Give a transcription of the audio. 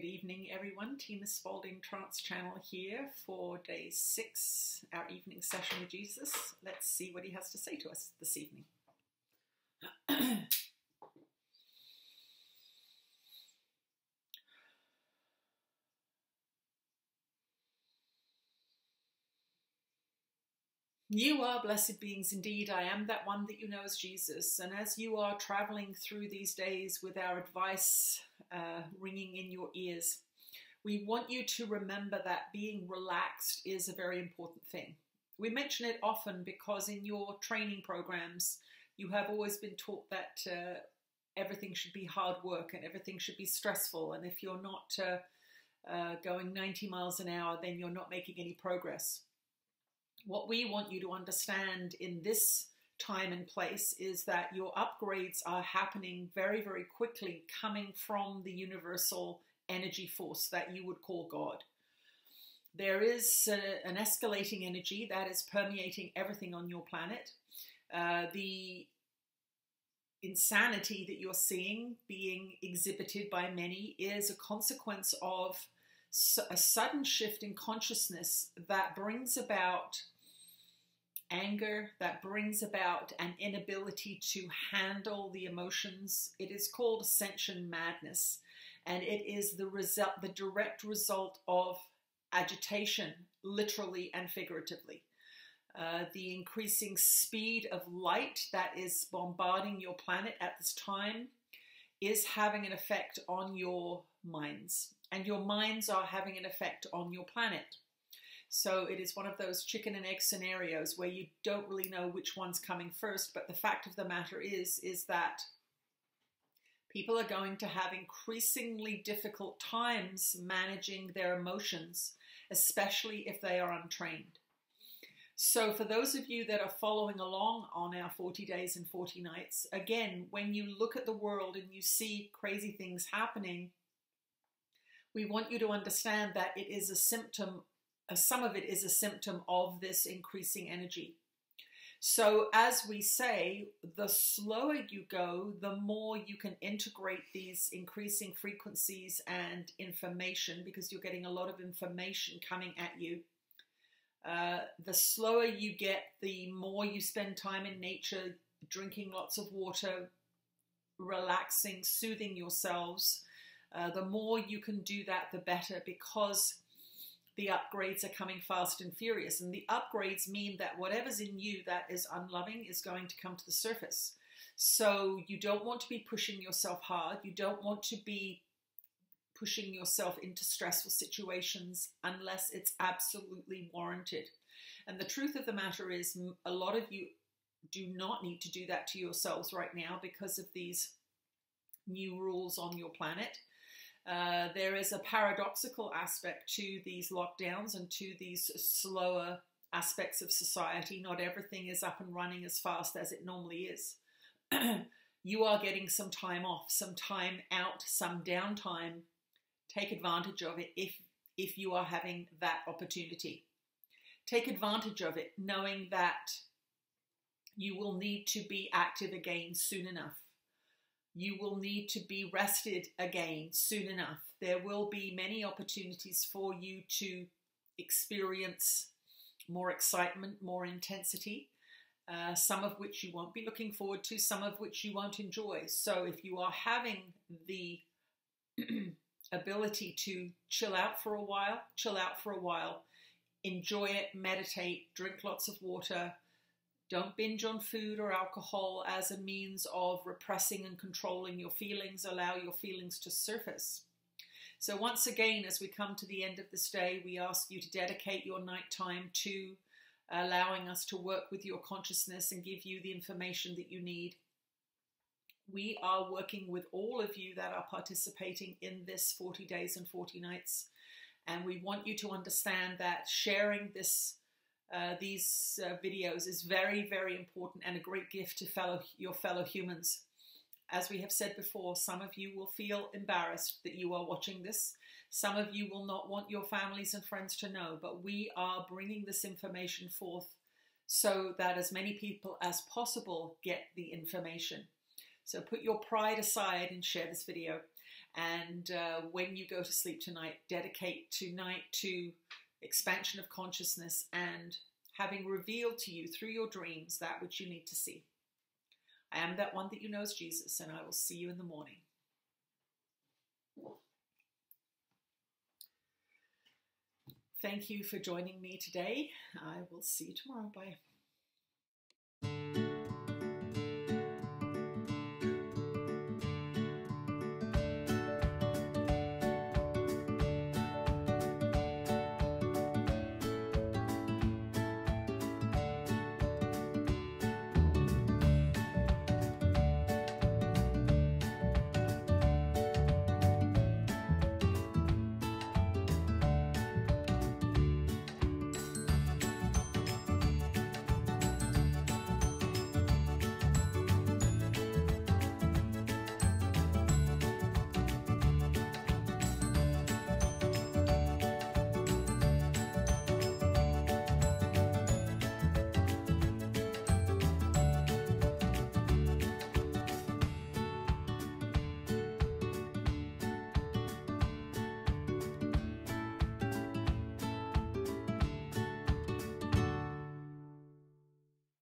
Good evening, everyone. Tina Spalding Trance Channel here for day six, our evening session with Jesus. Let's see what he has to say to us this evening. You are blessed beings indeed. I am that one that you know as Jesus. And as you are traveling through these days with our advice uh, ringing in your ears, we want you to remember that being relaxed is a very important thing. We mention it often because in your training programs, you have always been taught that uh, everything should be hard work and everything should be stressful. And if you're not uh, uh going 90 miles an hour, then you're not making any progress what we want you to understand in this time and place is that your upgrades are happening very, very quickly, coming from the universal energy force that you would call God. There is an escalating energy that is permeating everything on your planet. Uh, the insanity that you're seeing being exhibited by many is a consequence of a sudden shift in consciousness that brings about anger, that brings about an inability to handle the emotions. It is called ascension madness, and it is the result, the direct result of agitation, literally and figuratively. Uh, the increasing speed of light that is bombarding your planet at this time is having an effect on your minds and your minds are having an effect on your planet. So it is one of those chicken and egg scenarios where you don't really know which one's coming first. But the fact of the matter is, is that people are going to have increasingly difficult times managing their emotions, especially if they are untrained. So, for those of you that are following along on our 40 days and 40 nights, again, when you look at the world and you see crazy things happening, we want you to understand that it is a symptom, uh, some of it is a symptom of this increasing energy. So, as we say, the slower you go, the more you can integrate these increasing frequencies and information because you're getting a lot of information coming at you. Uh, the slower you get, the more you spend time in nature, drinking lots of water, relaxing, soothing yourselves. Uh, the more you can do that, the better because the upgrades are coming fast and furious. And the upgrades mean that whatever's in you that is unloving is going to come to the surface. So you don't want to be pushing yourself hard. You don't want to be pushing yourself into stressful situations unless it's absolutely warranted. And the truth of the matter is, a lot of you do not need to do that to yourselves right now because of these new rules on your planet. Uh, there is a paradoxical aspect to these lockdowns and to these slower aspects of society. Not everything is up and running as fast as it normally is. you are getting some time off, some time out, some downtime. Take advantage of it if if you are having that opportunity. Take advantage of it, knowing that you will need to be active again soon enough you will need to be rested again soon enough. There will be many opportunities for you to experience more excitement, more intensity, uh, some of which you won't be looking forward to, some of which you won't enjoy. So if you are having the ability to chill out for a while, chill out for a while, enjoy it, meditate, drink lots of water, don't binge on food or alcohol as a means of repressing and controlling your feelings. Allow your feelings to surface. So, once again, as we come to the end of this day, we ask you to dedicate your night time to allowing us to work with your consciousness and give you the information that you need. We are working with all of you that are participating in this 40 days and 40 nights. And we want you to understand that sharing this uh, these uh, videos is very, very important and a great gift to fellow your fellow humans. As we have said before, some of you will feel embarrassed that you are watching this. Some of you will not want your families and friends to know, but we are bringing this information forth so that as many people as possible get the information. So put your pride aside and share this video. And uh, when you go to sleep tonight, dedicate tonight to expansion of consciousness and having revealed to you through your dreams that which you need to see. I am that one that you know as Jesus, and I will see you in the morning. Thank you for joining me today. I will see you tomorrow. Bye.